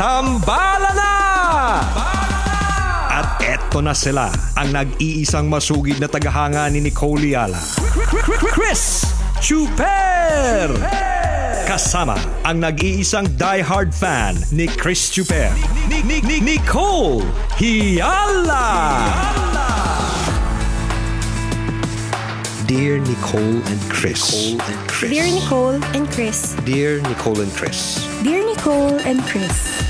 Tambala na! At eto na sila, ang nag-iisang masugid na tagahanga ni Nicole Yala. Chris Chuper! Kasama ang nag-iisang die-hard fan ni Chris Chuper. Ni- ni- ni- Nicole Hiala! Dear Nicole and Chris. Nicole and Chris. Dear Nicole and Chris. Dear Nicole and Chris. Dear Nicole and Chris.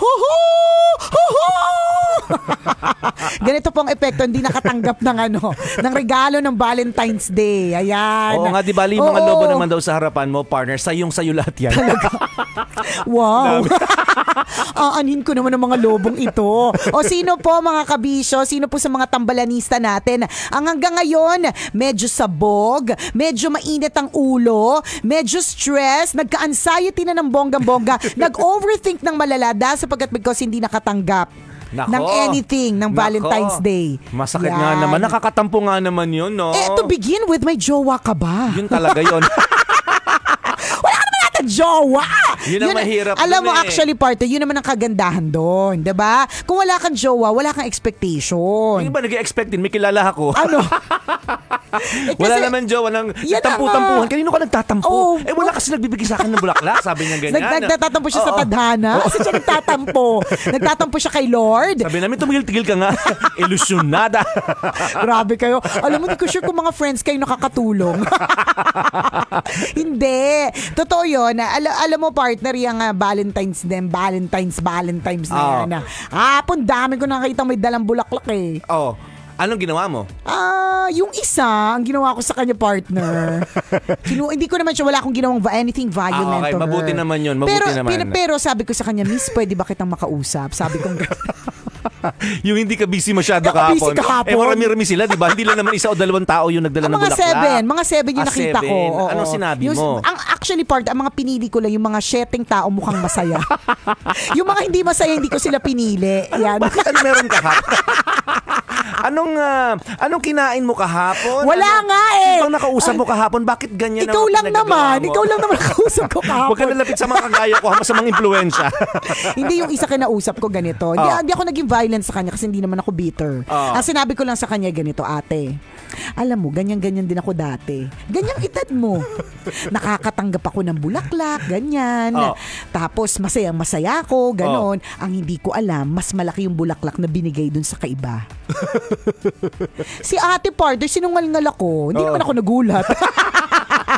Ho-ho! Ho-ho! Ganito pong epekto, hindi nakatanggap ng ano, ng regalo ng Valentine's Day. Ayan. Oo nga, di bali yung mga Oo. lobo naman daw sa harapan mo, partner, sayong sayo lahat yan. Wow. Aanhin ko naman ang mga lobong ito. O sino po mga kabisyo, sino po sa mga tambalanista natin ang hanggang ngayon medyo sabog, medyo mainit ang ulo, medyo stress, nagka-anxiety na ng bonggang-bongga, nag-overthink ng malala dahil sapagkat because hindi nakatanggap Nako. ng anything ng Nako. Valentine's Day. Masakit nga Yan. naman. Nakakatampo nga naman yun, no? Eh, to begin with, may jowa ka ba? Yun talaga yun. Wala ka naman yata jowa! Yun ang mahirap Alam mo, eh. actually, partner, yun naman ang kagandahan doon. ba? Kung wala kang jowa, wala kang expectation. Yung ba nag-expect din? May kilala ako. Ano? Eh, Wala kasi- naman jowa ng tampu-tampuhan. Kanino ka nagtatampo? Oh, eh wala kasi nagbibigay sa akin ng bulaklak. Sabi niya ganyan. Nag, nagtatampo siya sa Oo. tadhana. Kasi siya nagtatampo. nagtatampo siya kay Lord. Sabi namin, tumigil-tigil ka nga. Ilusyonada. Grabe kayo. Alam mo, di ko sure kung mga friends kayo nakakatulong. Hindi. Totoo yun. Al- alam mo, partner, yung uh, Valentine's Day, Valentine's, Valentine's na Oo. yan. ah. Hapon, dami ko nakita may dalang bulaklak eh. oh, anong ginawa mo? Ah, yung isa, ang ginawa ko sa kanya partner. Kinu hindi ko naman siya wala akong ginawang anything violent Ah, okay. to her. Mabuti naman yun. Mabuti pero, naman. Pero, pero sabi ko sa kanya, Miss, pwede ba kitang makausap? Sabi ko, yung hindi ka busy masyado Hindi ako busy kahapon. Eh marami-rami sila, di ba? Hindi lang naman isa o dalawang tao yung nagdala ng mga bulaklak. seven, mga seven yung Ah, nakita ko. seven. Oo. Anong sinabi Yung- mo? Ang actually part, ang mga pinili ko lang yung mga sheting tao mukhang masaya. yung mga hindi masaya, hindi ko sila pinili. Yan. Bakit ano meron kahapon? anong ah, anong kinain mo kahapon? Wala Ano- nga eh. Sino bang nakausap mo kahapon? Bakit ganyan ikaw ang lang naman, mo? ikaw lang naman nakausap ko kahapon. Huwag ka nalapit sa mga kagaya ko, sa mga impluensya. hindi yung isa kinausap ko ganito. Hindi, Oh. hindi ako naging violent sa kanya kasi hindi naman ako bitter. Oh. Ang sinabi ko lang sa kanya ganito, ate. Alam mo, ganyan-ganyan din ako dati. Ganyang edad mo. Nakakatanggap ako ng bulaklak, ganyan. Oh. Tapos masayang masaya ako, ganon. Ang hindi ko alam, mas malaki yung bulaklak na binigay dun sa kaiba. si ate partner, sinungalingal ako. Hindi Oh. naman ako nagulat.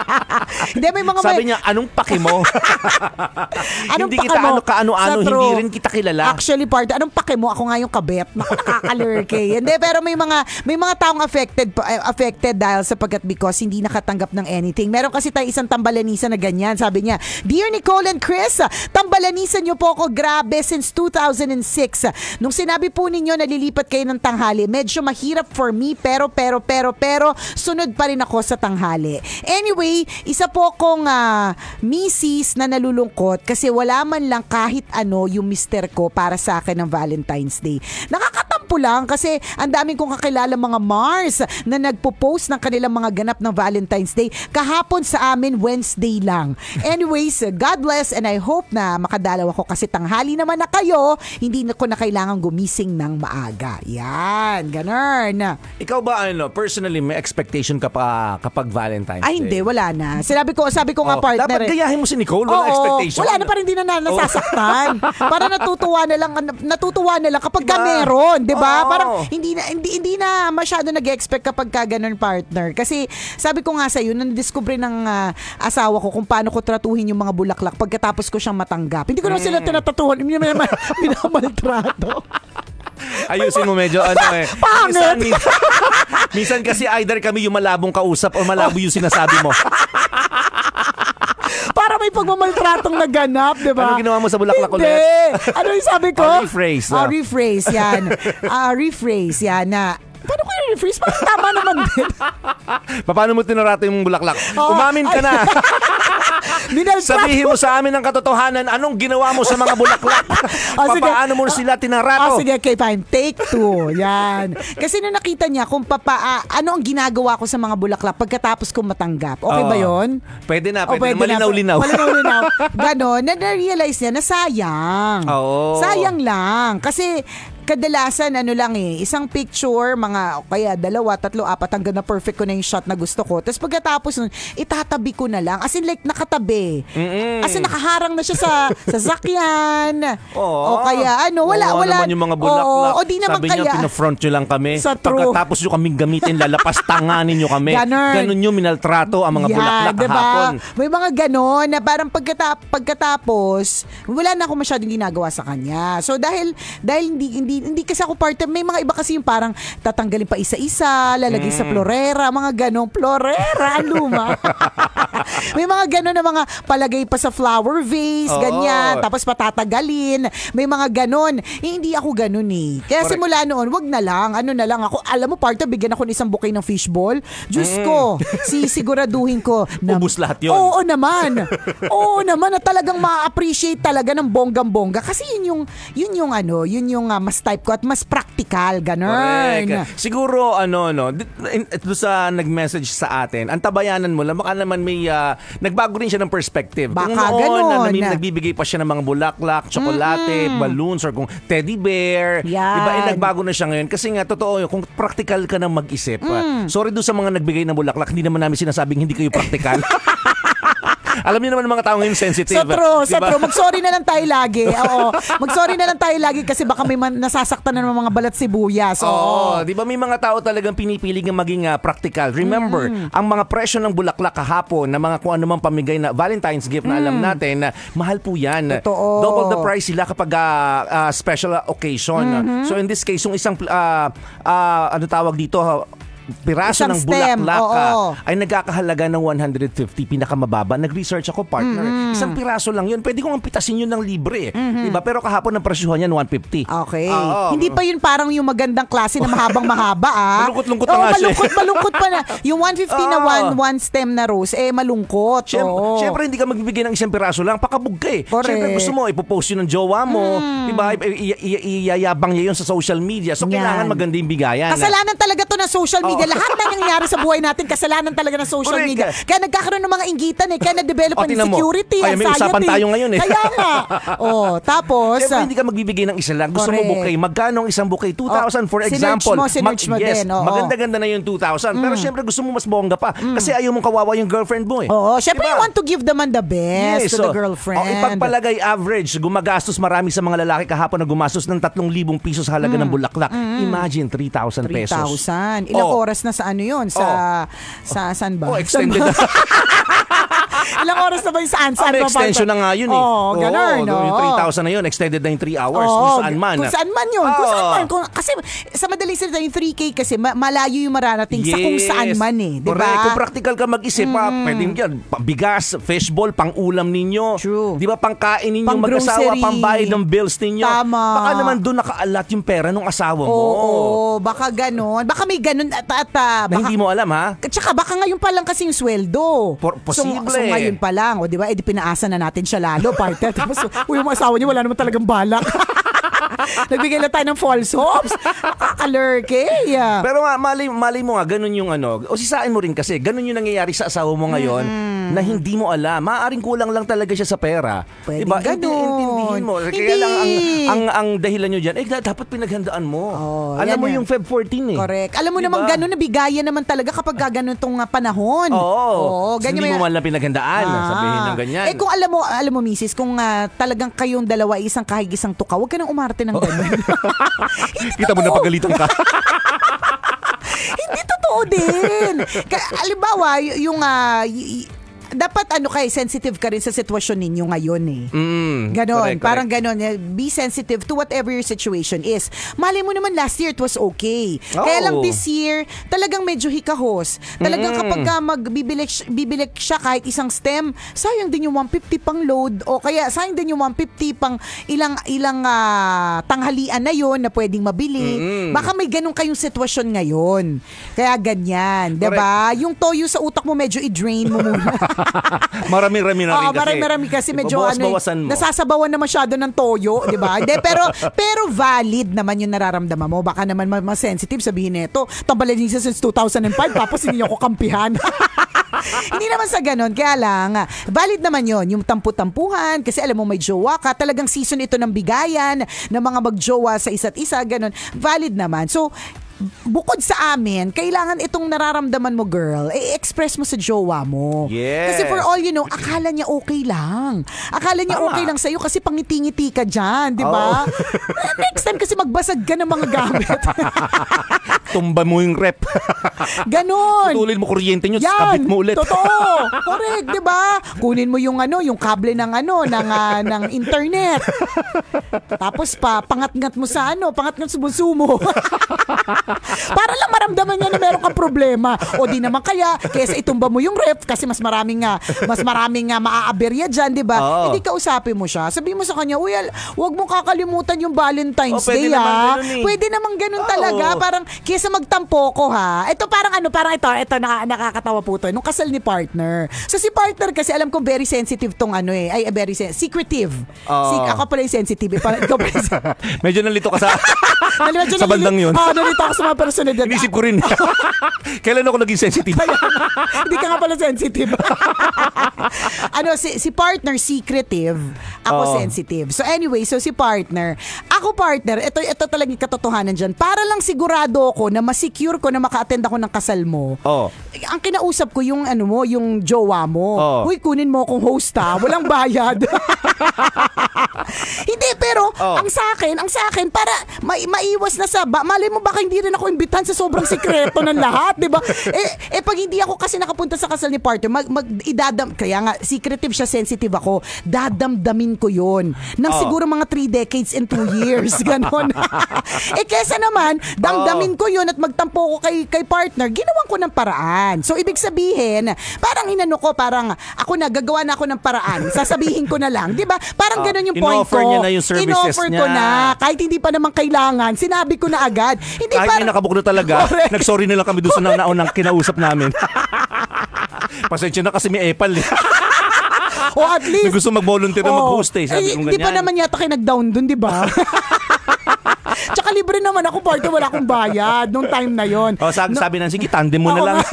hindi, may mga Sabi may- niya, anong paki mo? Anong hindi pake kita mo? ano kaano-ano, Sa hindi rin kita kilala. Actually, part, anong pake mo? Ako nga yung kabet. Nakakalurke. Hindi, pero may mga may mga taong affected eh, affected dahil sapagkat because hindi nakatanggap ng anything. Meron kasi tayo isang tambalanisa na ganyan. Sabi niya, Dear Nicole and Chris, tambalanisan niyo po ako grabe since 2006. Nung sinabi po ninyo na lilipat kayo ng tanghali, medyo mahirap for me pero pero pero pero sunod pa rin ako sa tanghali. Anyway, isa po kong ah, misis na nalulungkot kasi wala man lang kahit ano yung mister ko para sa akin ng Valentine's Day. Nakakatampo lang kasi ang daming kong kakilala mga Mars na nagpo-post ng kanilang mga ganap ng Valentine's Day. Kahapon sa amin, Wednesday lang. Anyways, God bless and I hope na makadalaw ako kasi tanghali naman na kayo, hindi na ko na kailangan gumising ng maaga. Yan, ganun. Ikaw ba ano, personally may expectation ka pa kapag Valentine's Ay, Day? hindi, wala na. Sinabi ko, sabi ko nga Oh, partner. Dapat eh. gayahin mo si Nicole, wala Oo, expectation. Wala na pa rin din na na- nasasaktan. Para natutuwa na lang natutuwa na lang kapag ka Diba? meron, 'di ba? Oo. Parang hindi na hindi hindi na masyado nag-expect kapag ka ganun partner. Kasi sabi ko nga sa iyo, nang discover ng ah, asawa ko kung paano ko tratuhin yung mga bulaklak pagkatapos ko siyang matanggap. Hindi ko naman Mm. sila tinatatuhan, hindi naman minamaltrato. Ayusin mo medyo ano eh. Pangit. Minsan, minsan, minsan kasi either kami yung malabong kausap o malabo yung sinasabi mo. Para may pagmamaltratong naganap, di ba? Ano ginawa mo sa bulaklak Hindi. ulit? Ano yung sabi ko? Oh, rephrase, Ah, ah. rephrase, yan. Ah, rephrase, yan na. Paano ko yung rephrase? Parang tama naman din. Paano mo tinarato yung bulaklak? Oo. Umamin ka na. Minaltrato. Sabihin mo sa amin ang katotohanan, anong ginawa mo sa mga bulaklak? O, sige. Paano mo sila tinarato? Oh, sige, okay, fine. Take two. Yan. Kasi nung nakita niya kung papa, ah, ano ang ginagawa ko sa mga bulaklak pagkatapos kong matanggap. Okay ba Oo. yon? Pwede na, O, pwede, na. Malinaw-linaw. Malinaw-linaw. Ganon. Na na-realize niya na sayang. Oo. Sayang lang. Kasi kadalasan ano lang eh, isang picture, mga o kaya dalawa, tatlo, apat hanggang na perfect ko na yung shot na gusto ko. Tapos pagkatapos nun, itatabi ko na lang. As in like nakatabi. As in nakaharang na siya sa sasakyan. Oo. O kaya ano, wala, Oo wala. naman yung mga bulaklak. Oo, o di naman Sabi kaya. niya, pinafront nyo lang kami. Sa true. Pagkatapos nyo kaming gamitin, lalapas tanganin nyo kami. Ganon. Ganon nyo minaltrato ang mga Yan, bulaklak diba? kahapon. May mga ganon na parang pagkata- pagkatapos, wala na ako masyadong ginagawa sa kanya. So dahil dahil hindi hindi hindi kasi ako part may mga iba kasi yung parang tatanggalin pa isa-isa, lalagay Mm. sa florera, mga ganong florera, luma. may mga ganon na mga palagay pa sa flower vase, Oo. ganyan, tapos patatagalin. May mga ganon. Eh, hindi ako ganon eh. Kaya Correct. simula noon, wag na lang, ano na lang ako. Alam mo, partner, bigyan ako ng isang bouquet ng fishball. Diyos ko, sisiguraduhin ko na... Mm. Ubus lahat yun. Oo naman. Oo naman na talagang ma-appreciate talaga ng bonggang-bongga. Kasi yun yung, yun yung ano, yun yung ah, mas type ko at mas practical. Ganon. Correct. Siguro, ano, no, ito sa nag-message sa atin, ang tabayanan mo lang, baka naman may, ah, nagbago rin siya ng perspective. kung Baka noon, ganon. na nami- nagbibigay pa siya ng mga bulaklak, tsokolate, balloons, or kung teddy bear. Yan. Diba, eh, nagbago na siya ngayon. Kasi nga, totoo yun, kung practical ka nang mag-isip, ah, sorry doon sa mga nagbigay ng bulaklak, hindi naman namin sinasabing hindi kayo practical. Alam niyo naman mga tao ngayon sensitive. Sa true, diba? true. Mag-sorry na lang tayo lagi. Oo. Mag-sorry na lang tayo lagi kasi baka may man- nasasaktan na ng mga balat sibuyas. Oo. Oo, 'di ba may mga tao talagang pinipiling ng maging ah, practical. Remember, ang mga presyo ng bulaklak kahapon na mga kung ano mang pamigay na Valentine's gift na alam natin na mahal po 'yan. Totoo. Double the price sila kapag ah, ah, special occasion. So in this case, yung isang ah, ah, ano tawag dito piraso Isang ng stem, bulaklak ah, oo. ay nagkakahalaga ng 150 pinakamababa. Nag-research ako partner. Isang piraso lang 'yun. Pwede kong pitasin 'yun ng libre, 'di ba? Pero kahapon ang presyohan niyan 150. Okay. Oo. Hindi pa yun parang yung magandang klase na mahabang mahaba ah. Malungkot-lungkot na Oo, nga siya. malungkot, malungkot pa na. Yung 150 na one, one stem na rose, eh malungkot. Siyempre, Oo. siyempre, hindi ka magbibigay ng isang piraso lang, pakabog ka eh. Correct. Siyempre gusto mo, ipopost yun ng jowa mo, di ba? Iyayabang niya yun sa social media. So, Yan. kailangan maganda yung bigayan. Kasalanan talaga to ng social media. Oo. Lahat na nangyayari sa buhay natin, kasalanan talaga ng social Correct. media. Kaya nagkakaroon ng mga inggitan eh. Kaya na-develop ang mo. insecurity, Ay, may usapan tayo ngayon eh. Kaya nga. oh, tapos, Siyempre, hindi ka magbibigay ng isa lang. Gusto Correct. mo bouquet. Magkano ang isang bouquet? 2,000 Oh, for example. mo, sinerch mo yes, din, oo. Mm. maganda-ganda na yung 2,000. Pero siyempre, gusto mo mas bongga pa. Kasi ayaw mong kawawa yung girlfriend mo eh. Oo, syempre Diba? you want to give them the best to so, the girlfriend. Oh, ipagpalagay average, gumagastos marami sa mga lalaki kahapon na gumastos ng 3,000 pesos halaga ng bulaklak. Imagine, 3,000 pesos. 3,000. Ilang Oh. Oras na sa ano yun? Sa, sa saan ba? Oh, extended? Ilang oras na ba yung saan? Ah, Saan ba? extension na nga yun eh. Oo, ganun. Oo, Yung oo. 3,000 na yun, extended na yung 3 hours. Kung saan man. Kung saan man yun. Kung saan man. Kung, kasi sa madaling salita, yung 3K kasi ma- malayo yung mararating sa kung saan man eh. Di Correct. ba? Kung practical ka mag-isip, pa, pwedeng yan. Bigas, fishball, pang-ulam ninyo. True. Di ba, pang-kain ninyo, Pang-grocery. mag-asawa, pang-bayad ng bills ninyo. Tama. Baka naman doon nakaalat yung pera ng asawa mo. Oo, baka ganun. Baka may ganun at, at ah, Na baka, hindi mo alam, ha? At saka baka ngayon pa lang kasi yung sweldo. Por- posible. So, so ngayon pa lang, o di ba? Eh pinaasa na natin siya lalo, partner. Tapos, uy, yung asawa niya wala naman talagang balak. Nagbigay lang tayo ng false hopes. Nakakalurke. Yeah. Pero mali, mali mo nga, ganun yung ano, o sisain mo rin kasi, ganun yung nangyayari sa asawa mo ngayon na hindi mo alam. Maaring kulang lang talaga siya sa pera. Pwedeng diba? ganun. Inti- Intindihin mo. Kaya Hindi. lang ang, ang, ang dahilan nyo dyan, eh, da- dapat pinaghandaan mo. Oh, alam mo yan. yung Feb 14 eh. Correct. Alam mo Diba? naman ganun, nabigayan naman talaga kapag ganun tong ah, panahon. Oo. ganyan hindi mo man lang pinaghandaan. Ah. Sabihin ng ganyan. Eh kung alam mo, alam mo misis, kung ah, talagang kayong dalawa isang kahig isang tuka, huwag ka nang umarte ng ganun. Hindi Kita mo na pagalitan ka. Hindi totoo din. Kaya, alimbawa, y- yung y- y- dapat ano kay sensitive ka rin sa sitwasyon ninyo ngayon eh. Mm, Ganon, correct, parang correct. ganon. eh, Be sensitive to whatever your situation is. Mali mo naman last year it was okay. Oo. Kaya lang this year, talagang medyo hikahos. Talagang Mm. kapag ka magbibilik bibilik siya kahit isang stem, sayang din yung 150 pang load o kaya sayang din yung 150 pang ilang ilang ah, tanghalian na yon na pwedeng mabili. Mm. Baka may ganun kayong sitwasyon ngayon. Kaya ganyan, 'di ba? Yung toyo sa utak mo medyo i-drain mo muna. Marami-rami na rin Oo, kasi. marami-marami kasi medyo ano, eh, Bawas-bawasan mo. nasasabawan na masyado ng toyo, di ba? Hindi, pero, pero valid naman yung nararamdaman mo. Baka naman ma- mas-sensitive sabihin nito, tambalan niya since 2005, tapos hindi niyo ako kampihan. hindi naman sa ganun. Kaya lang, valid naman yon yung tampu-tampuhan, kasi alam mo may jowa ka, talagang season ito ng bigayan, ng mga magjowa sa isa't isa, ganun. Valid naman. So, bukod sa amin, kailangan itong nararamdaman mo, girl, i-express mo sa jowa mo. Yes. Kasi for all you know, akala niya okay lang. Akala niya Tama. okay lang sa'yo kasi pangiti-ngiti ka dyan, di ba? Eh, Next time kasi magbasag ka ng mga gamit. Tumba mo yung rep. Ganon. Tulin mo kuryente nyo, Yan, kabit mo ulit. Totoo. Correct, 'di ba? Kunin mo yung ano, yung kable ng ano, ng ah, ng internet. Tapos pa pangatngat mo sa ano, pangatngat sa bunso mo. Para lang maramdaman niya na meron kang problema. O di naman kaya, kaysa itumba mo yung ref kasi mas maraming nga, mas maraming nga maaaberya diyan, 'di ba? Oo. Hindi kausapin mo siya. Sabihin mo sa kanya, "Uy, wag mo kakalimutan yung Valentine's Oh, pwede Day, naman ha." ganun eh. Pwede naman ganun Oo. talaga. Parang kaysa magtampo ko ha. Ito parang ano, parang ito, ito naka, nakakatawa po to. Nung kasal ni partner. So si partner kasi alam kong very sensitive tong ano eh. Ay, very sen- secretive. Oo. Si, ako pala yung sensitive. Eh. Parang ikaw pala yung Medyo nalito ka sa... Sa bandang yun. Oo, nalito ako sa mga personalidad. Inisip ko rin. Kailan ako naging sensitive? Hindi ka nga pala sensitive. ano, si, si partner secretive, ako Oo. sensitive. So anyway, so si partner, ako partner, ito, ito talagang katotohanan dyan. Para lang sigurado ako na masecure ko na maka-attend ako ng kasal mo. Oo. Ang kinausap ko yung ano mo, yung jowa mo. Oo. Uy, kunin mo akong host ha. Walang bayad. hindi, pero Oo. ang sa akin, ang sa akin, para mai- maiwas na sa, ba, malay mo baka hindi rin ako imbitahan sa sobrang sikreto ng lahat, di ba? Eh, eh, pag hindi ako kasi nakapunta sa kasal ni partner, mag, mag idadam, kaya nga, secretive siya, sensitive ako, dadamdamin ko yon Nang Oo. siguro mga three decades and two years, ganon. eh, kesa naman, damdamin ko yun at magtampo ko kay, kay partner, ginawan ko ng paraan. So, ibig sabihin, parang inano ko, parang ako na, gagawa na ako ng paraan. Sasabihin ko na lang. Di ba? Parang Oh, ganun yung point ko. niya na yung services In-offer ko niya. na. Kahit hindi pa naman kailangan, sinabi ko na agad. Hindi Kahit parang, may nakabuk na talaga, Correct. nag-sorry na lang kami doon sa na- naunang kinausap namin. Pasensya na kasi may epal eh. o at May least, gusto mag-volunteer na Oo. mag-host eh. Sabi Eh, ko Hindi pa ganyan. naman yata kayo nag-down dun, di ba? Tsaka libre naman ako, partner, wala akong bayad nung time na yon. Oh, sabi, sabi na, sige, tandem mo na lang.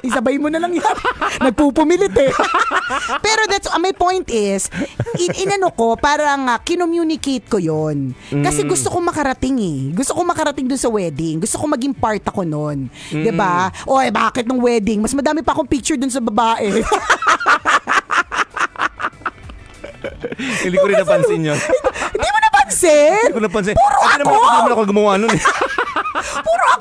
Isabay mo na lang yan. Nagpupumilit eh. Pero that's, uh, my point is, in, inano ko, parang uh, kinommunicate ko yon Kasi Mm. gusto ko makarating eh. Gusto ko makarating dun sa wedding. Gusto ko maging part ako nun. Mm. 'Di ba? O eh, bakit nung wedding? Mas madami pa akong picture dun sa babae. Hindi ko rin napansin yun. Hindi mo napansin? Hindi ko napansin. Puro Ako naman, ako! ako naman ako gumawa nun eh.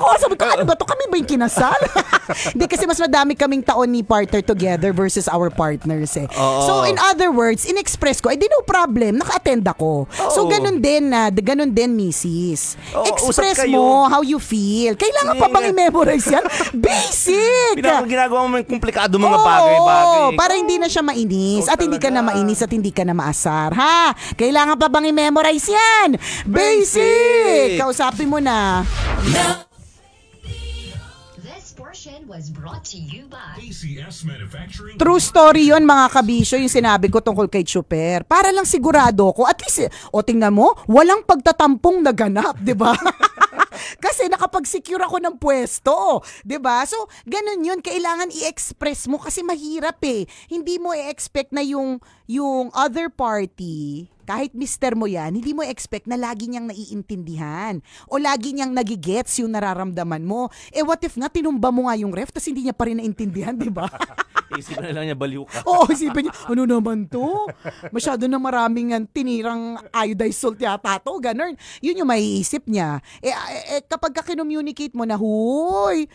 Ako. Sabi ko, ano ba to? Kami ba yung kinasal? Hindi kasi mas madami kaming taon ni partner together versus our partners eh. Oo. So in other words, in-express ko, eh di no problem, naka-attend ako. So Oo. ganun din na, ganun din misis. Oo, Express usap kayo. mo how you feel. Kailangan pa bang i-memorize yan? Basic! Pinag- ginagawa mo yung komplikado mga Oo, bagay-bagay. para hindi na siya mainis Oo, at hindi ka na talaga. mainis at hindi ka na maasar. Ha? Kailangan pa bang i-memorize yan? Basic! Basic! Kausapin mo na. Portion was brought to you by ACS Manufacturing. True story yon mga kabisyo, yung sinabi ko tungkol kay Chuper. Para lang sigurado ko, at least, o tingnan mo, walang pagtatampong naganap, di ba? Kasi nakapag-secure ako ng pwesto, 'di ba? So, ganun 'yun, kailangan i-express mo kasi mahirap eh. Hindi mo i-expect na yung yung other party kahit mister mo yan, hindi mo expect na lagi niyang naiintindihan o lagi niyang nagigets yung nararamdaman mo. Eh what if nga tinumba mo nga yung ref tapos hindi niya pa rin naintindihan, di ba? Isip na lang niya, baliw ka. Oo, isipin niya, ano naman to? Masyado na maraming ang tinirang iodized salt yata to, ganun. Yun yung maiisip niya. Eh, eh, eh, kapag ka kinommunicate mo na, huy,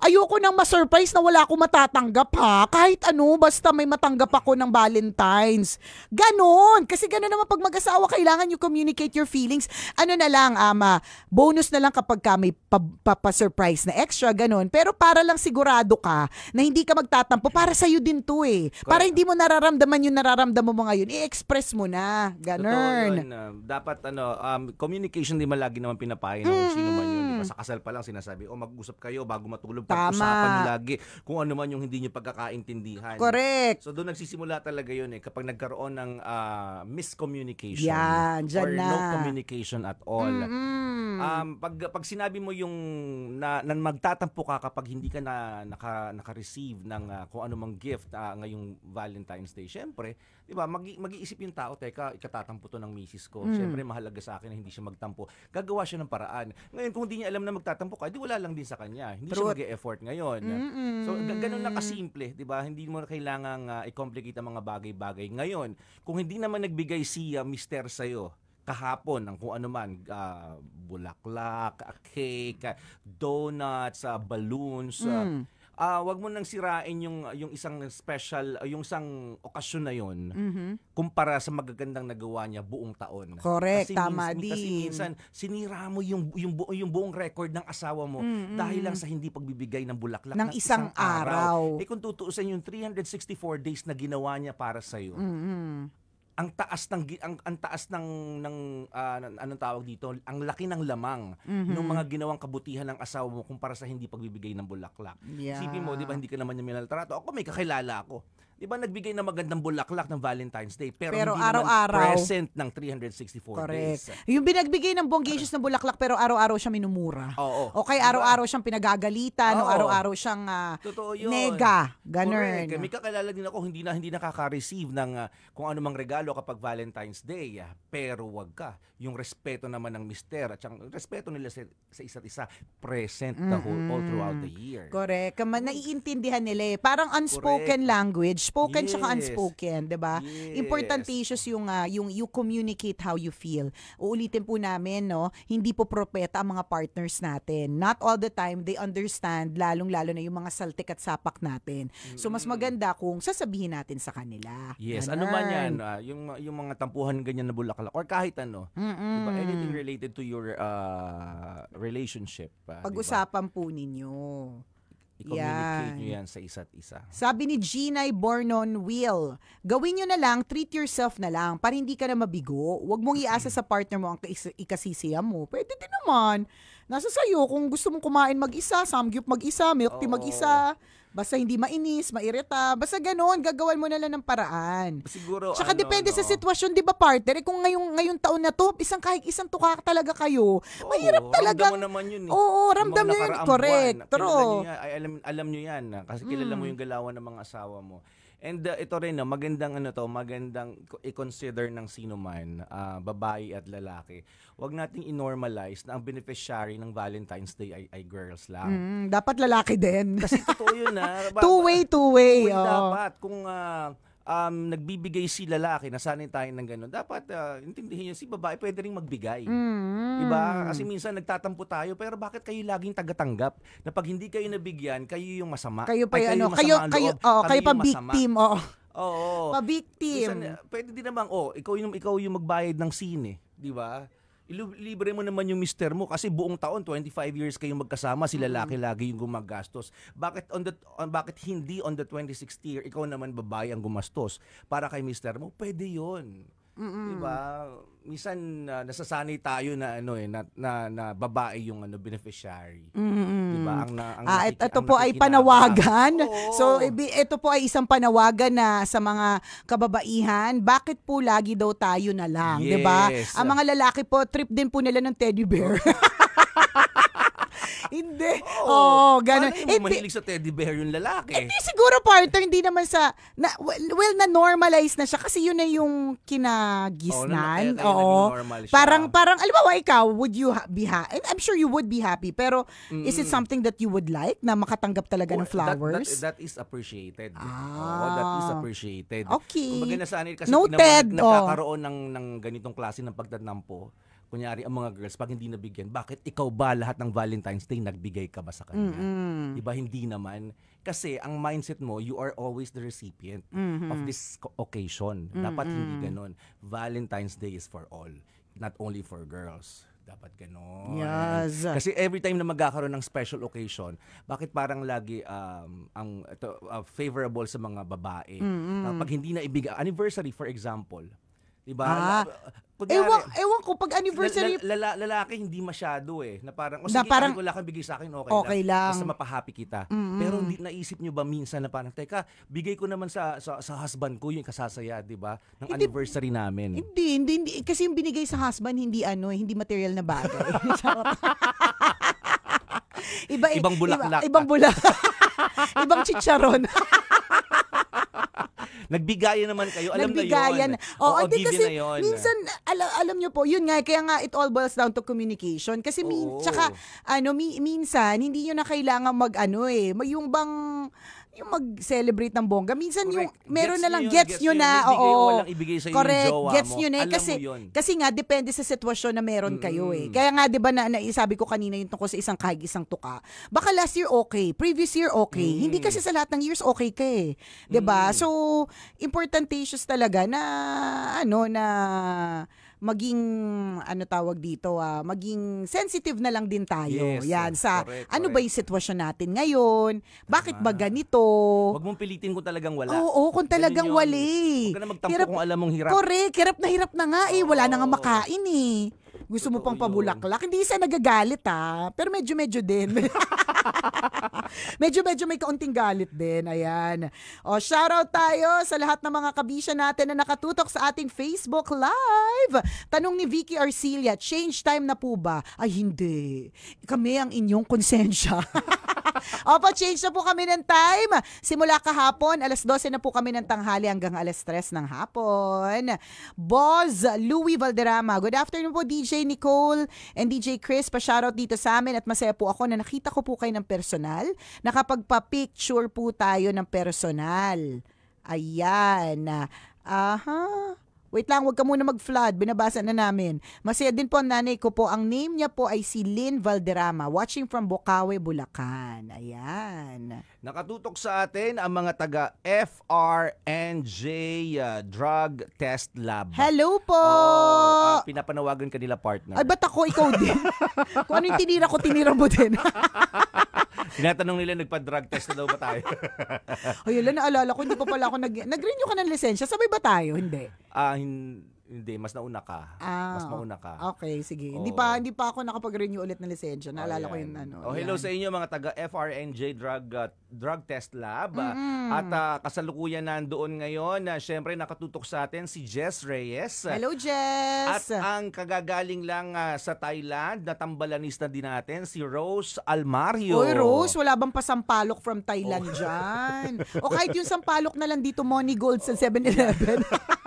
ayoko nang ma-surprise na wala akong matatanggap ha. Kahit ano, basta may matanggap ako ng Valentine's. Ganon. Kasi ganon naman pag mag-asawa, kailangan you communicate your feelings. Ano na lang, ama, bonus na lang kapag ka may pa- pa- pa-surprise na extra, ganon. Pero para lang sigurado ka na hindi ka magtatampo, para sa'yo din to eh. Para hindi mo nararamdaman yung nararamdaman mo ngayon, i-express mo na. Totoo Ganon. yun, ah. dapat ano, um, communication di man lagi naman pinapayo ng sino man yun. Di Mm. ba? Sa kasal pa lang sinasabi, oh mag-usap kayo bago matulog pag-usapan Tama. niyo lagi kung ano man yung hindi niyo pagkakaintindihan. Correct. So doon nagsisimula talaga yun eh kapag nagkaroon ng ah, miscommunication Yan, or na. no communication at all. Mm-mm. Um, pag pag sinabi mo yung na, na magtatampo ka kapag hindi ka na naka naka-receive ng ah, kung anumang gift ah, ngayong Valentine's Day, syempre, 'di ba? Mag, mag-iisip yung tao, teka, ikatatampo to ng misis ko. Mm. Syempre mahalaga sa akin na hindi siya magtampo. Gagawa siya ng paraan. Ngayon kung hindi niya alam na magtatampo ka, di wala lang din sa kanya. Hindi Truth. siya mag-e-effort ngayon. Mm-mm. So ga- ganun lang kasimple, 'di ba? Hindi mo kailangang ah, i-complicate ang mga bagay-bagay. Ngayon, kung hindi naman nagbigay si ah, Mister sa'yo kahapon ng kung ano man, ah, bulaklak, cake, donuts, ah, balloons, Mm. Ah, wag mo nang sirain yung yung isang special, yung isang okasyon na yon Mhm. kumpara sa magagandang nagawa niya buong taon. Correct, Kasi tama mins- Kasi din. minsan sinira mo yung yung bu- yung buong record ng asawa mo dahil lang sa hindi pagbibigay ng bulaklak Ng isang araw. Eh kung tutuusin yung 364 days na ginawa niya para sa iyo, Mm-mm. Ang taas ng ang, ang taas ng ng nan- anong tawag dito, ang laki ng lamang Mhm. ng mga ginawang kabutihan ng asawa mo kumpara sa hindi pagbibigay ng bulaklak. Yeah. Isipin mo, 'di ba, hindi ka naman niya minaltrato. Ako may kakilala ako. 'Di ba, nagbigay ng magandang bulaklak ng Valentine's Day pero, Pero hindi araw-araw. naman present ng 364 Correct. days. Yung binagbigay ng bonggacious na bulaklak pero araw-araw siya minumura. Oo. O kaya araw-araw siyang pinagagalitan o Oo. araw-araw siyang ah, Totoo yun. nega. Correct. Ganun. May kakilala din ako hindi na hindi nakaka-receive ng ah, kung ano mang regalo kapag Valentine's Day. ah. Pero wag ka. Yung respeto naman ng mister at yung respeto nila sa, sa isa't isa present the whole all throughout the year. Correct. Kama, naiintindihan nila eh. Parang unspoken language. Spoken Yes. unspoken, 'di ba? Yes. Importanticious yung ah, yung you communicate how you feel. Uulitin po namin, no, hindi po propeta ang mga partners natin. Not all the time they understand, lalong-lalo na yung mga saltik at sapak natin. So mas maganda kung sasabihin natin sa kanila. Yes, Ganun. ano man yan, ah, yung yung mga tampuhan ganyan na bulaklak or kahit ano. Diba, anything related to your ah, relationship. diba? Pag-usapan po ninyo. I-communicate Yan. nyo yan sa isa't isa. Sabi ni Ginay Bornon Will, gawin nyo na lang, treat yourself na lang para hindi ka na mabigo. Huwag mong iasa sa partner mo ang ikasisiya mo. Pwede din naman. Nasa sayo kung gusto mong kumain mag-isa, samgyup mag-isa, milk tea mag-isa. Basta hindi mainis, mairita. Basta ganun, gagawan mo na lang ng paraan. Siguro, Tsaka ano, depende sa no? sitwasyon, di ba partner? Eh, kung ngayong, ngayong taon na to, isang kahit isang tuka talaga kayo, mahirap Oo, talaga. Ramdam mo naman yun eh. Oo, ramdam nyo yun. Correct. True. nyo yan. Ay, alam, alam nyo yan. ah, Kasi kilala mo yung galawan ng mga asawa mo. And uh, ito rin, no, magandang ano to, magandang i-consider ng sino man, ah, babae at lalaki. Huwag nating i-normalize na ang beneficiary ng Valentine's Day ay, ay girls lang. Mm, dapat lalaki din. Kasi totoo yun ah. Ba- two-way, two-way. Oo. dapat kung ah, um, nagbibigay si lalaki, nasanay tayo ng gano'n, dapat ah, intindihin nyo, si babae pwede rin magbigay. Mm. Diba? Kasi minsan nagtatampo tayo, pero bakit kayo laging tagatanggap? Na pag hindi kayo nabigyan, kayo yung masama. Kayo pa Ay, yung ano, kayo, kayo, loob, oh, kami kayo pa victim, oo. Oo. Pa victim. Minsan, eh, pwede din naman, oh, ikaw yung, ikaw yung magbayad ng sine, di ba? Libre mo naman yung mister mo kasi buong taon 25 years kayong magkasama si lalaki lagi yung gumagastos. Bakit on the on, bakit hindi on the 26th year ikaw naman babae ang gumastos para kay mister mo? Pwede 'yon. 'Di ba? Minsan ah, nasasanay tayo na ano eh na, na, na babae yung ano beneficiary. 'Di ba? Ang, na, ang Ah, ito ang po ay panawagan. Oo. So, ito po ay isang panawagan na sa mga kababaihan. Bakit po lagi daw tayo na lang, 'di ba? Yes. Ang mga lalaki po trip din po nila ng teddy bear. Hindi. Oo, ganun. Paano Eh, yung mahilig sa teddy bear yung lalaki? Hindi siguro partner, hindi naman sa, na, well, na-normalize na siya kasi yun na yung kinagisnan. Oo, na- siya. Parang, parang, alam mo, ikaw, would you ha- be happy? I'm sure you would be happy, pero is it Mm. something that you would like na makatanggap talaga ng Or that- flowers? That, that, is appreciated. Ah. Oo, that is appreciated. Okay. Kumbaga nasanay kasi Noted, nag- oh. nagkakaroon ng, ng ganitong klase ng pagtatampo. Kunyari, ang mga girls, pag hindi nabigyan, bakit ikaw ba lahat ng Valentine's Day nagbigay ka ba sa kanya? Diba? Hindi naman. Kasi ang mindset mo, you are always the recipient Mm-hmm. of this occasion. Dapat hindi ganon. Valentine's Day is for all. Not only for girls. Dapat ganon. Yes. Kasi every time na magkakaroon ng special occasion, bakit parang lagi um, ang ito, uh, favorable sa mga babae? Uh, pag hindi na ibigay, anniversary for example, Diba? Ah. Kunyari, Ewan, ewan ko, pag anniversary, la- la- la- lalaki hindi masyado eh. Na parang, o Na sige, parang- kahit wala kang bigay sa akin, okay, Okay lang. Basta mapahappy kita. Pero hindi, naisip nyo ba minsan na parang, teka, bigay ko naman sa sa, sa husband ko yung kasasaya, di ba? Ng Hindi- anniversary namin. Hindi, hindi, hindi. Kasi yung binigay sa husband, hindi ano, hindi material na bagay. Iba, Ibang bulaklak. Iba, ibang bulak. ibang chicharon. Nagbigayan naman kayo, alam Nagbigayan. na yun. Oo, Oo, di kasi na yun. minsan, alam, alam nyo po, yun nga, kaya nga it all boils down to communication. Kasi min, Oo. tsaka, ano, mi, minsan, hindi nyo na kailangan mag, ano eh, mag, yung bang, yung mag-celebrate ng bongga. Minsan yung, Correct. meron Gets na lang, yun, gets, gets nyo na, yun. Oo. walang ibigay yung Correct, jowa gets mo. nyo na eh. Kasi, kasi nga, depende sa sitwasyon na meron kayo eh. Kaya nga, di ba, na, na, sabi ko kanina yung tungkol sa isang kahig, isang tuka. Baka last year okay, previous year okay. Mm. Hindi kasi sa lahat ng years okay ka eh. 'Di ba? Mm. So, importantatious talaga na ano na maging ano tawag dito ah, maging sensitive na lang din tayo. Yes, Yan sa correct, ano correct. ba yung sitwasyon natin ngayon? Bakit ba ganito? Huwag mong pilitin kung talagang wala. Oo, kung talagang yun. wali. Huwag ka na magtampo Hirap- kung alam mong hirap. Correct, hirap na hirap na nga eh. Wala na nga Oo. makain eh. Gusto mo pang pabulaklak. Hindi isa nagagalit ah. Pero medyo-medyo din. medyo-medyo may kaunting galit din. Ayan. O, shoutout tayo sa lahat ng mga kabisya natin na nakatutok sa ating Facebook Live. Tanong ni Vicky Arcilia, change time na po ba? Ay, hindi. Kami ang inyong konsensya. Opo, change na po kami ng time. Simula kahapon, alas 12 na po kami ng tanghali hanggang alas 3 ng hapon. Boss Louis Valderrama. Good afternoon po DJ Nicole and DJ Chris. Pa-shoutout dito sa amin at masaya po ako na nakita ko po kayo ng personal. Nakapagpa-picture po tayo ng personal. Ayan. Aha. Wait lang, wag ka muna mag-flood. Binabasa na namin. Masaya din po ang nanay ko po. Ang name niya po ay si Lynn Valderrama, watching from Bocaue, Bulacan. Ayan. Nakatutok sa atin ang mga taga FRNJ uh, Drug Test Lab. Hello po! Oh, ah, pinapanawagan kanila partner. Ay, ba't ako ikaw din? Kung ano yung tinira ko, tinira mo din. Tinatanong nila nagpa-drug test na daw ba tayo? Ay, yun, naalala ko, hindi pa pala ako nag... Nag-renew ka ng lisensya. Sabay ba tayo? Hindi. Ah, hin- hindi, mas nauna ka. Ah, mas mauna ka. Okay, sige. Hindi Oo. pa hindi pa ako nakapag-renew ulit ng lisensya. Naalala ko Ayan. yung ano. Oh, hello yan. sa inyo mga taga FRNJ Drug uh, Drug Test Lab. Mm-mm. At ah, kasalukuyan nandoon ngayon na syempre nakatutok sa atin si Jess Reyes. Hello, At Jess! ang kagagaling lang ah, sa Thailand na tambalanista din natin si Rose Almario. Oy, Rose, wala bang pasampalok from Thailand Oh. dyan? o kahit yung sampalok na lang dito, Money Gold sa 7-Eleven.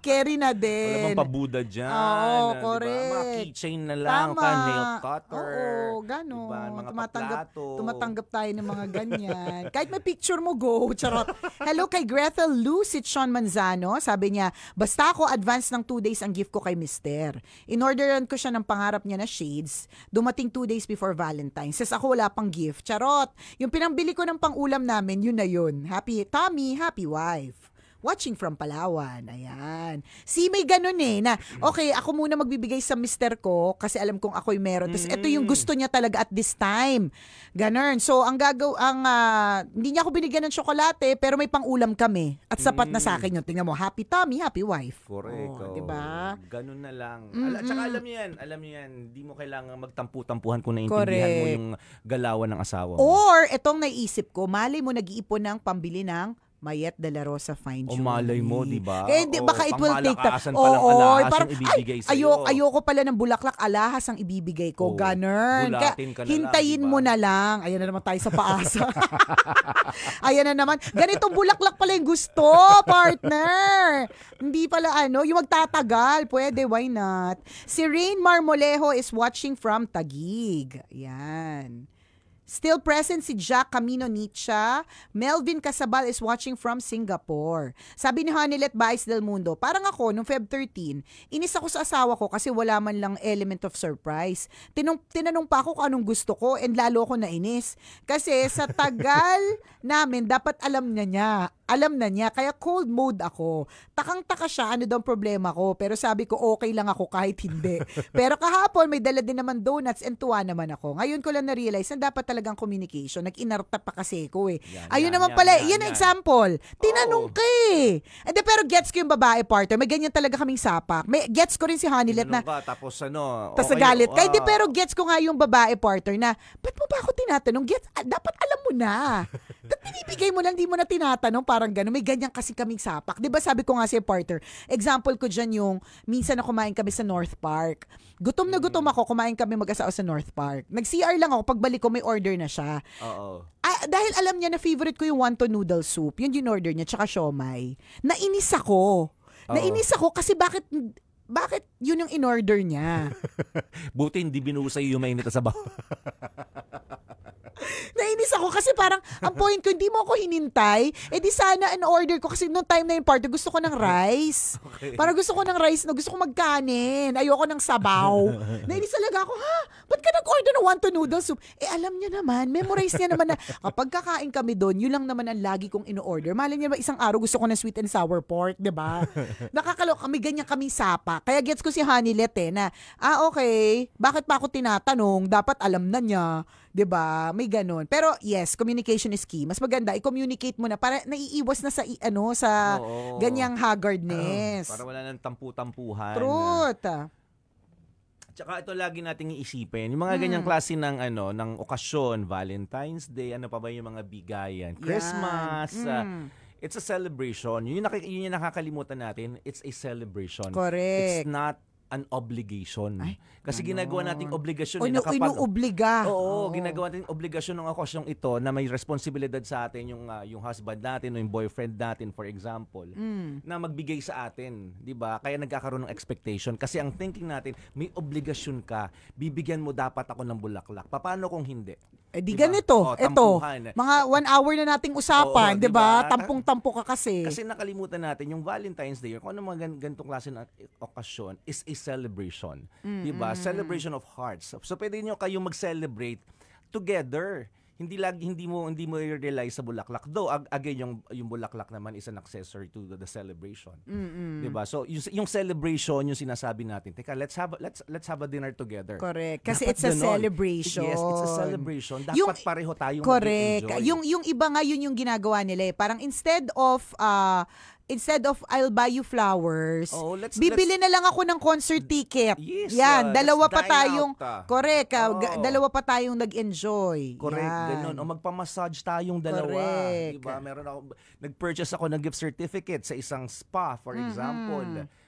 Carry na Wala din. bang pabuda dyan. Oo, ah, di ba? Mga correct. keychain na lang, Tama. ka, nail cutter. Oo, gano'n. Diba? Mga tumatanggap, paplato. tumatanggap tayo ng mga ganyan. Kahit may picture mo, go. Charot. Hello kay Grethel Lucid Sean Manzano. Sabi niya, basta ako advance ng two days ang gift ko kay Mister. In-orderan ko siya ng pangarap niya na shades. Dumating two days before Valentine's. Says ako wala pang gift. Charot. Yung pinambili ko ng pangulam namin, yun na yun. Happy Tommy, happy wife. Watching from Palawan. Ayan. Si may ganun eh, na okay, ako muna magbibigay sa mister ko kasi alam kong ako'y meron. Tapos ito yung gusto niya talaga at this time. Ganun. So, ang gagaw, ang, ah, hindi niya ako binigyan ng tsokolate, pero may pangulam kami. At sapat na sa akin yun. Tingnan mo, happy tummy, happy wife. Correct. Oh, Oh, di ba? Ganun na lang. Ala, tsaka alam niyo yan, alam niyo yan, hindi mo kailangan magtampu-tampuhan kung naiintindihan mo Correct. Oh, yung galawan ng asawa mo. Or, etong naisip ko, mali mo nag-iipon ng pambili ng Mayet de la Rosa Fine O Jewelry. malay mo, di ba? Kaya hindi, O, baka it will take time. pangmalakasan pa lang alahas yung ibibigay ay, ayo, ayoko pala ng bulaklak, alahas ang ibibigay ko. Oo, Ganun. Ka na lang, hintayin di ba? mo na lang. Ayan na naman tayo sa paasa. Ayan na naman. Ganitong bulaklak pala yung gusto, partner. Hindi pala ano, yung magtatagal. Pwede, why not? Si Rain Marmolejo is watching from Tagig. Ayan. Still present si Jack Camino Nietzsche. Melvin Casabal is watching from Singapore. Sabi ni Hanilet Baez del Mundo, parang ako, nung Feb 13, inis ako sa asawa ko kasi wala man lang element of surprise. Tinong, tinanong pa ako kung anong gusto ko and lalo ako nainis. Kasi sa tagal namin, dapat alam niya niya. Alam na niya. Kaya cold mode ako. Takang-taka siya, ano daw problema ko. Pero sabi ko, okay lang ako kahit hindi. Pero kahapon, may dala din naman donuts and tuwa naman ako. Ngayon ko lang na-realize na dapat talagang communication. Nag-inarta pa kasi ko eh. Yan, Ayun yan, naman yan, pala, yan, yan, yan. example. Tinanong Oo. ka eh. Ede, pero gets ko yung babae partner. May ganyan talaga kaming sapak. May, gets ko rin si Honeylet na, ka, tapos ano, tapos okay, nagalit ka. Hindi, ah, pero gets ko nga yung babae partner na, ba't mo ba ako tinatanong? Gets, ah, dapat alam mo na. Dapat binibigay mo lang, di mo na tinatanong. Parang gano'n. May ganyan kasi kaming sapak. Di ba sabi ko nga si partner, example ko dyan yung, minsan na kumain kami sa North Park. Gutom na gutom ako, kumain kami mag-asawa sa North Park. Nag-CR lang ako, pagbalik ko may order na siya. Oo. Ah, dahil alam niya na favorite ko yung wonton noodle soup, yun yung order niya, tsaka siomay. Nainis ako. Nainis ako kasi bakit bakit yun yung in-order niya? Buti hindi binusay yung mainit sa baho. Nainis ako kasi parang ang point ko, hindi mo ako hinintay. Eh di sana an order ko kasi noong time na yung party, gusto ko ng rice. Okay. Parang gusto ko ng rice na gusto ko magkanin. Ayoko ng sabaw. Nainis talaga ako, ha? Ba't ka nag-order ng wonton noodle soup? Eh alam niya naman, memorize niya naman na kapag kakain kami doon, yun lang naman ang lagi kong ino-order. Malay niya ba isang araw gusto ko ng sweet and sour pork, di ba? Nakakalo kami ganyan kami sapa. Kaya gets ko si Honeylet eh na, ah okay, bakit pa ako tinatanong? Dapat alam na niya. 'Di ba? May ganun. Pero yes, communication is key. Mas maganda i-communicate mo na para naiiwas na sa ano sa Oo. ganyang haggardness. Para wala nang tampu-tampuhan. Truth. Tsaka ito lagi nating iisipin, yung mga ganyang klase ng ano, ng okasyon, Valentine's Day, ano pa ba yung mga bigayan, Christmas, Mm. it's a celebration. Yun, yung yun yung nakakalimutan natin, it's a celebration. Correct. It's not an obligation. Ay, Kasi ginagawa nating obligasyon O eh, na inu- kapag- inuobliga. Oo, ginagawa natin obligasyon ng okasyong ito na may responsibilidad sa atin yung ah, yung husband natin o yung boyfriend natin for example Mm. na magbigay sa atin, 'di ba? Kaya nagkakaroon ng expectation kasi ang thinking natin may obligasyon ka, bibigyan mo dapat ako ng bulaklak. Paano kung hindi? Eh di Diba? ganito, Oh, tampuhan. Mga one hour na nating usapan, Oo, 'di ba? diba? Tampung-tampo ka kasi. Kasi nakalimutan natin yung Valentine's Day kung ano mga gan- ganitong klase ng okasyon is a celebration. 'Di ba? Celebration of hearts. So pwede nyo kayong mag-celebrate together. Hindi lagi hindi mo hindi mo i-rely sa bulaklak. Though ag- again yung yung bulaklak naman is an accessory to the, the celebration. 'Di ba? So yung, yung celebration yung sinasabi natin. Teka, let's have let's let's have a dinner together. Correct. Kasi Dapat it's a ganon. celebration. Yes, it's a celebration. Dapat Yung- pareho tayong Correct. Yung yung iba nga yun yung ginagawa nila eh. Parang instead of uh instead of I'll buy you flowers, Oh, let's- bibili na lang ako ng concert ticket. Yes, Yan, ah, dalawa let's pa tayong out, ah. correct, Oo. ga- dalawa pa tayong nag-enjoy. Correct, Yan. ganun. O magpa-massage tayong dalawa. Correct. Diba? Meron ako, nag-purchase ako ng gift certificate sa isang spa, for Mm-hmm. example.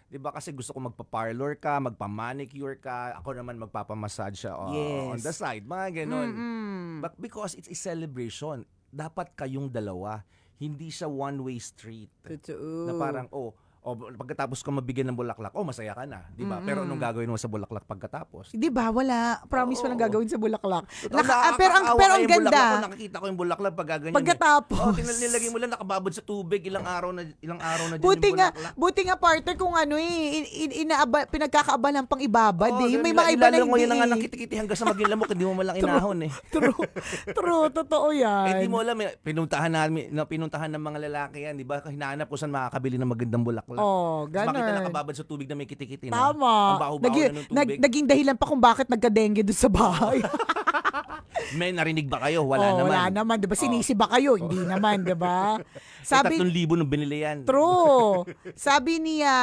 Diba? Kasi gusto ko magpa-parlor ka, magpa-manicure ka, ako naman magpapamassage siya uh, Yes. on the side. Mga ganun. Mm-mm. But because it's a celebration, dapat kayong dalawa. Hindi siya one-way street. Totoo. Na parang, oh, oh, pagkatapos ka mabigyan ng bulaklak, oh, masaya ka na. Di ba? Pero anong gagawin mo sa bulaklak pagkatapos? Di ba? Wala. Promise Oo. walang gagawin sa bulaklak. Totoo, Naka, ah, pero ang pero ang nga yung bulaklak ganda. nakikita ko yung bulaklak pag ganyan. Pagkatapos. Eh. Oh, tinal- nilagay mo lang nakababad sa tubig ilang araw na ilang araw na din Buti yung nga, bulaklak. buti nga partner kung ano eh, in, in, inaaba, pinagkakaabalan pang ibabad Oo, eh. Yung may mga iba na mo hindi yun ang eh. ng kitikiti hanggang sa maging lamok, hindi mo malang inahon eh. True. True, totoo yan. Eh, di mo alam, eh, pinuntahan namin, na, pinuntahan ng mga lalaki yan, di ba? Hinahanap ko saan makakabili ng magandang bulaklak. Oh, Tapos Bakit na ganun. nakababad sa tubig na may kitikiti na? Tama. Ang baho-baho Nagi- na ng nag- tubig. naging dahilan pa kung bakit nagka-dengue doon sa bahay. May narinig ba kayo? Wala Oh, naman. Wala naman. Di ba? Sinisi ba kayo? Hindi naman, di ba? Sabi, Sabi, 3,000 nung binili yan. True. Sabi niya,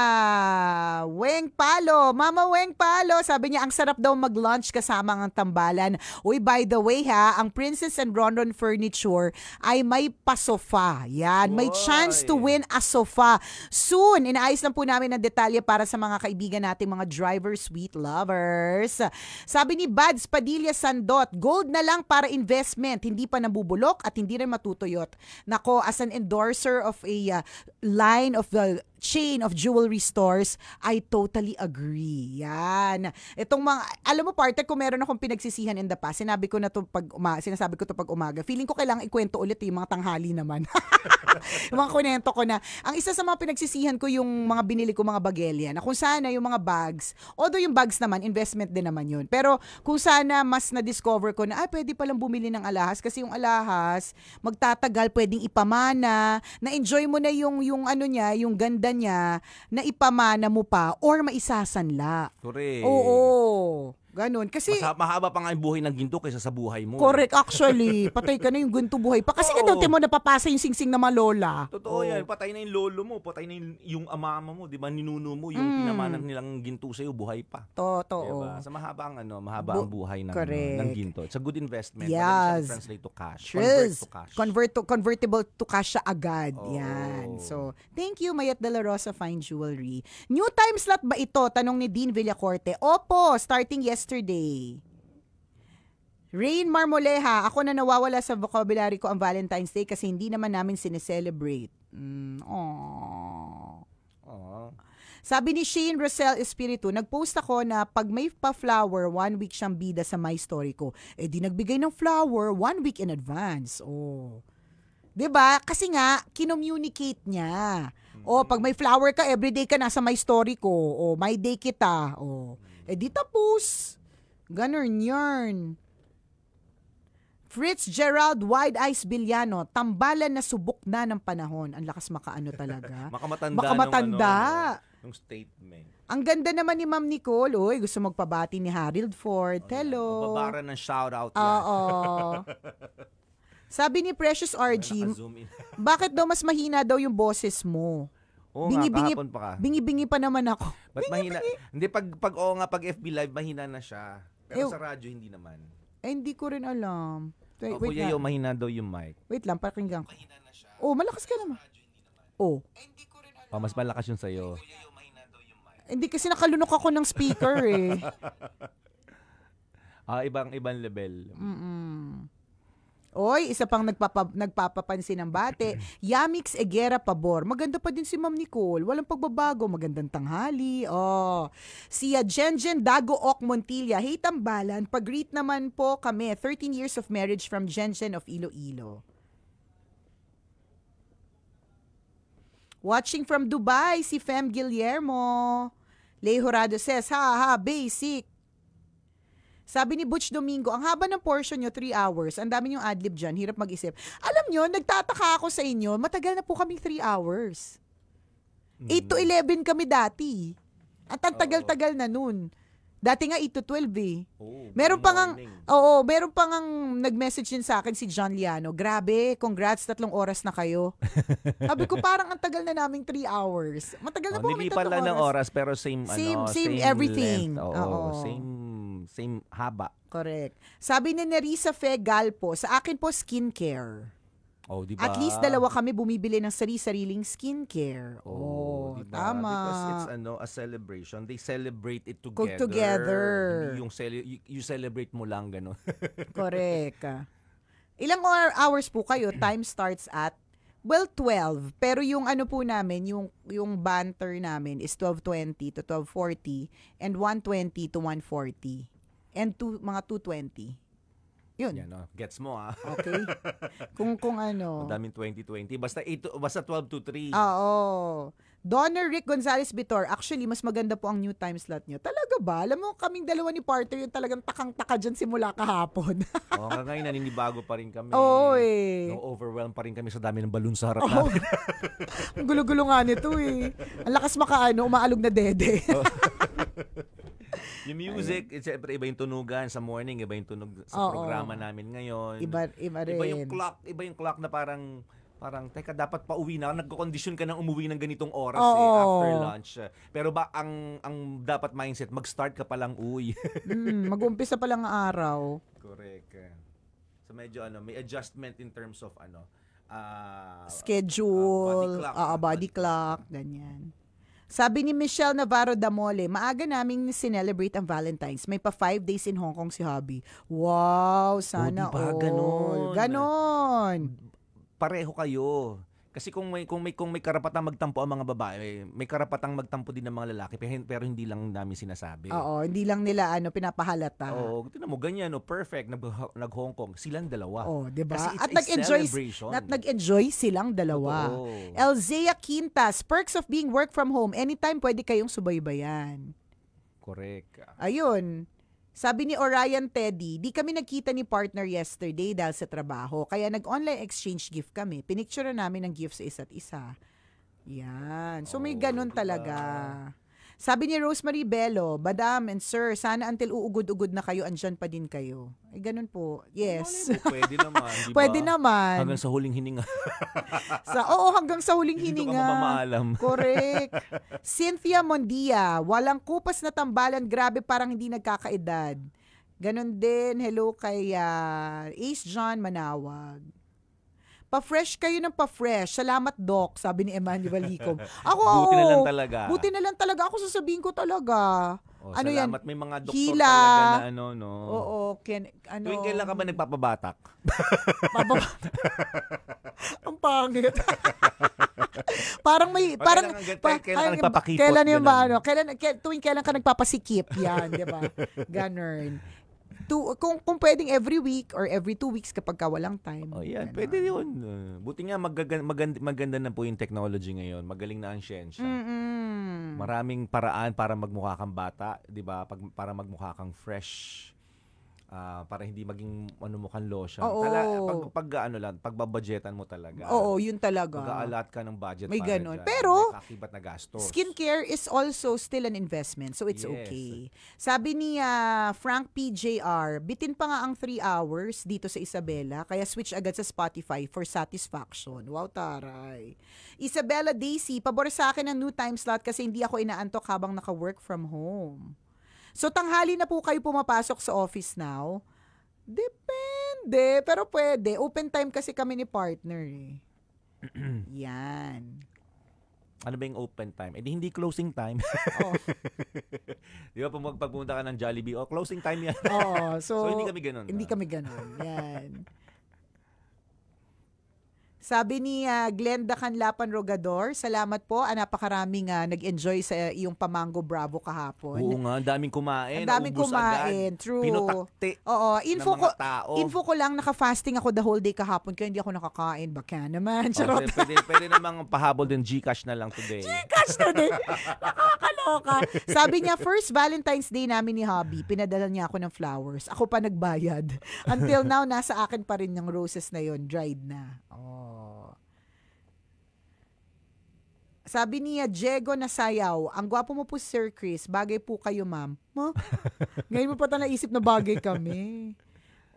Weng Palo, Mama Weng Palo, sabi niya, ang sarap daw mag-lunch kasama ang tambalan. Uy, by the way ha, ang Princess and Ronron Furniture ay may pasofa. Yan, may Uy. chance to win a sofa. Soon, inaayos lang po namin ang detalye para sa mga kaibigan nating mga driver sweet lovers. Sabi ni Bads Padilla Sandot, gold na lang para investment, hindi pa nabubulok at hindi rin matutuyot. Nako, as an endorser of a uh, line of the chain of jewelry stores, I totally agree. Yan. Itong mga, alam mo partner, kung meron akong pinagsisihan in the past, sinabi ko na to pag umaga, sinasabi ko to pag umaga, feeling ko kailangan ikwento ulit yung mga tanghali naman. yung mga kunento ko na, ang isa sa mga pinagsisihan ko yung mga binili ko mga bagelya, na kung sana yung mga bags, although yung bags naman, investment din naman yun. Pero kung sana mas na-discover ko na, ah, pwede palang bumili ng alahas kasi yung alahas, magtatagal, pwedeng ipamana, na-enjoy mo na yung, yung ano niya, yung ganda niya, na ipamana mo pa, or maisasanla. Correct. Oo. Ganun. Kasi, Mas, mahaba pa nga yung buhay ng ginto kaysa sa buhay mo. correct actually, patay ka na yung gunto buhay pa. Kasi ganun, mo napapasa yung singsing na malola. Totoo yan. Patay na yung lolo mo, patay na yung, yung amama mo, di ba? Ninuno mo, yung Mm. pinamanan nilang ginto sa'yo, buhay pa. Totoo. Diba? Sa mahaba ang, ano, mahaba ang Bu- buhay ng, correct. ng ginto. It's a good investment. Yes. Translate to cash. Convert Yes. to cash. Convert to, convertible to cash siya agad. Oo. Yan. So, thank you, Mayat De La Rosa Fine Jewelry. New time slot ba ito? Tanong ni Dean Villacorte. Opo, starting yesterday. Rain Marmoleha, ako na nawawala sa vocabulary ko ang Valentine's Day kasi hindi naman namin sineselebrate. Mm, aww. Oo. Sabi ni Shane Rosel Espiritu, nagpost ako na pag may pa-flower, one week siyang bida sa my story ko. Eh di nagbigay ng flower one week in advance. Oh. 'Di ba? Kasi nga kinommunicate niya. Oh, pag may flower ka, everyday ka nasa my story ko. Oh, my day kita. Oh. Eh di tapos. Ganun yarn. Fritz Gerald Wide Eyes Villano, tambalan na subok na ng panahon. Ang lakas makaano talaga. Makamatanda. Makamatanda. Nung, ano, nung statement. Ang ganda naman ni Ma'am Nicole. Uy, gusto magpabati ni Harold Ford. Hello. Babara ng shoutout yan. Oo. Sabi ni Precious RG, bakit daw mas mahina daw yung boses mo? Oo Bingi-bingi- nga, kahapon pa ka. Bingi-bingi pa naman ako. Ba't mahina? Hindi, pag, pag oo nga, pag FB Live, mahina na siya. Pero Eh, sa radyo, hindi naman. Eh, hindi ko rin alam. Wait, O, wait, Kuya lang. Yo, mahina daw yung mic. wait lang, pakinggan ko. Oh, malakas ka naman. Oh. Oh, mas malakas yun sa'yo. Hindi kasi nakalunok ako ng speaker eh. Ah, ibang ibang level. Mm-mm. Oy, isa pang nagpapa, nagpapapansin ng bate. Yamix Egera Pabor. Maganda pa din si Ma'am Nicole. Walang pagbabago. Magandang tanghali. Oh. Si Jenjen Dago Ok Montilla. Hey, tambalan. Pag-greet naman po kami. 13 years of marriage from Jenjen of Iloilo. Watching from Dubai, si Fem Guillermo. Leo Horado says, ha ha, basic. Sabi ni Butch Domingo, ang haba ng portion nyo, 3 hours. Ang dami yung adlib dyan, hirap mag-isip. Alam nyo, nagtataka ako sa inyo, matagal na po kaming 3 hours. 8 to 11 kami dati. At ang tagal-tagal na nun. Dati nga 8 to 12 eh. Oh, Meron pa morning. oo, meron pa ngang nag-message din sa akin si John Liano. Grabe, congrats, tatlong oras na kayo. Sabi ko, parang ang tagal na naming 3 hours. Matagal na Oh, po kami tatlong lang ng oras. oras pero same, Same- ano, same everything. length. Oo, Oo. same same haba. Correct. Sabi ni Nerissa Fe Galpo, sa akin po skincare. Oh, di ba? At least dalawa kami bumibili ng sari-sariling skincare. Oh, Oh, di ba? tama. Because it's ano, a celebration. They celebrate it Cook together. together. Hindi yung cele- you, you celebrate mo lang gano'n. Correct. Ilang hours po kayo? Time starts at Well, 12. Pero yung ano po namin, yung, yung banter namin is 12.20 to 12.40 and 1.20 to 1.40. And two, mga 2.20. Yun. Yan, oh. Gets mo ah. Okay? kung, kung ano. Ang daming 2020. Basta 8 to- basta 12 to 3. Oo. Donner Rick Gonzalez Bitor, actually, mas maganda po ang new time slot nyo. Talaga ba? Alam mo, kaming dalawa ni partner yung talagang takang-taka dyan simula kahapon. Oo, oh, ngayon naninibago pa rin kami. Oo eh. No, overwhelmed pa rin kami sa dami ng balloon sa harap Oo. namin. Ang gulo-gulo nga nito eh. Ang lakas makaano, umaalog na dede. Yung music, eh, siyempre iba yung tunugan sa morning, iba yung tunog sa Oo. programa namin ngayon. iba, iba rin. Iba yung clock, iba yung clock na parang parang teka dapat pa uwi na nagko-condition ka nang umuwi ng ganitong oras eh Oo. after lunch. Pero ba ang ang dapat mindset mag-start ka pa lang uwi. Mm, mag-umpisa pa lang ang araw. Correct. So medyo ano, may adjustment in terms of ano ah Schedule, Ah, body clock. ah, Ah, body body clock, ganyan. Sabi ni Michelle Navarro Damole, maaga naming sinelebrate ang Valentine's. May pa five days in Hong Kong si Hubby. Wow, sana Oh, di ba? all. Ganon. Ganon. pareho kayo. Kasi kung may kung may kung may karapatang magtampo ang mga babae, may karapatang magtampo din ng mga lalaki pero, pero hindi lang namin sinasabi. Oo, hindi lang nila ano pinapahalata. Oo, tingnan mo ganyan, no, perfect nag nag Hong Kong, silang dalawa. Oh, 'di ba? At nag-enjoy at nag-enjoy silang dalawa. Totoo. Elzea Quintas, perks of being work from home. Anytime pwede kayong subaybayan. Correct. Ayun. Sabi ni Orion Teddy, di kami nagkita ni partner yesterday dahil sa trabaho. Kaya nag-online exchange gift kami. Pinicture namin ng gift sa isa't isa. Yan. So may Oh, ganun diba? talaga. Sabi ni Rosemary Bello, Madam and Sir, sana until uugod-ugod na kayo, andyan pa din kayo. Ay, ganun po. Yes. Pwede naman, di ba? Pwede naman. Hanggang sa huling hininga. Sa, oo, hanggang sa huling Hindi ka hininga. mamamaalam. Correct. Cynthia Mondia, walang kupas na tambalan, grabe parang hindi nagkakaedad. Ganon din, hello kay ah, Ace John Manawag. Pa-fresh kayo ng pa-fresh. Salamat, Doc, sabi ni Emmanuel Licom. Ako, Buti na lang talaga. Buti na lang talaga. Ako sasabihin ko talaga. Oh, ano yan? salamat. May mga doktor Hila. talaga na ano, no. Oo, ken, ano. Tuwing kailan ka ba nagpapabatak? Pababa- Ang pangit. parang may O, parang kailan ka- pa- kailan ka nagpapakipot, Kailan yung ba ano? Kailan ke- tuwing kailan ka nagpapasikip 'yan, 'di ba? Ganun. Tu, kung kung pwedeng every week or every two weeks kapag ka walang time. Oh, yan. Ganun. Pwede yun. Uh, buti nga magagan, maganda, maganda na po yung technology ngayon. Magaling na ang siyensya. Mm-mm. Maraming paraan para magmukha kang bata, 'di ba? Pag para magmukha kang fresh. Ah, para hindi maging ano mo kang lotion. Oo. Tala, pag pag ano lang, pagbabudgetan mo talaga. Oo, yun talaga. Mag-aalat ka ng budget May para ganun. dyan. Pero, kakibat na gastos. Skincare is also still an investment, so it's Yes. okay. Sabi ni ah, Frank PJR, bitin pa nga ang 3 hours dito sa Isabela, kaya switch agad sa Spotify for satisfaction. Wow, taray. Isabella Daisy, pabor sa akin ang new time slot kasi hindi ako inaantok habang naka-work from home. So, tanghali na po kayo pumapasok sa office now? Depende, pero pwede. Open time kasi kami ni partner eh. Yan. Ano ba yung open time? Eh di hindi closing time. Oh. Di ba pag magpagpunta ka ng Jollibee, oh, closing time yan. Oo, so, So, hindi kami ganun, Hindi ah. kami ganun. Yan. Sabi ni ah, Glenda Canlapan Rogador, salamat po. Ah, napakaraming ah, nag-enjoy sa iyong Pamango Bravo kahapon. Oo nga, ang daming kumain. Ang daming kumain, agad. true. Pinutakti Oo, info ko, tao. info ko lang, naka-fasting ako the whole day kahapon kaya hindi ako nakakain. Baka naman. Oh, Charot. pwede, pwede, pwede namang pahabol din Gcash na lang today. Cash na din. Nakakaloka. Sabi niya, first Valentine's Day namin ni Hobby, pinadala niya ako ng flowers. Ako pa nagbayad. Until now, nasa akin pa rin yung roses na yon dried na. Sabi niya, Diego Nasayaw, ang gwapo mo po, Sir Chris. Bagay po kayo, ma'am. Ma? Ngayon mo pa ito naisip na bagay kami.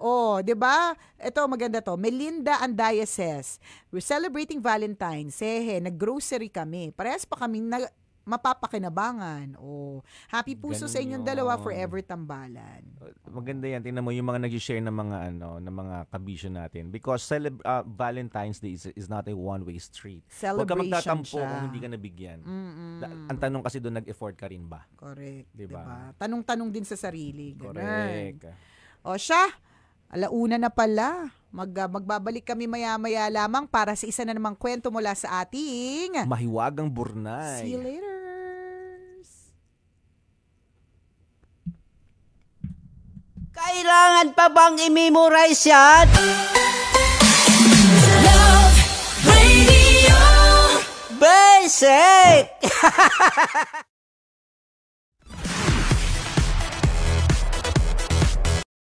Oh, 'di ba? Ito maganda to. Melinda Andayases. We're celebrating Valentine's. Sehe, nag-grocery kami. Parehas pa kaming na, mapapakinabangan. Oh, happy puso sa inyong Ganun dalawa yun. forever tambalan. Maganda yan. Tingnan mo yung mga nag-share ng mga ano, ng mga kabisyo natin. Because celeb- uh, Valentine's Day is, is not a one-way street. Huwag ka magtatampo siya. kung hindi ka nabigyan. Mm-mm. Da- ang tanong kasi doon, nag-effort ka rin ba? Correct. Diba? Diba? Tanong-tanong din sa sarili. Ganun. Correct. O siya, alauna na pala. Mag, ah, magbabalik kami maya-maya lamang para sa isa na namang kwento mula sa ating... Mahiwagang burnay. See you later. Kailangan pa bang i-memorize yan? Love Radio Basic!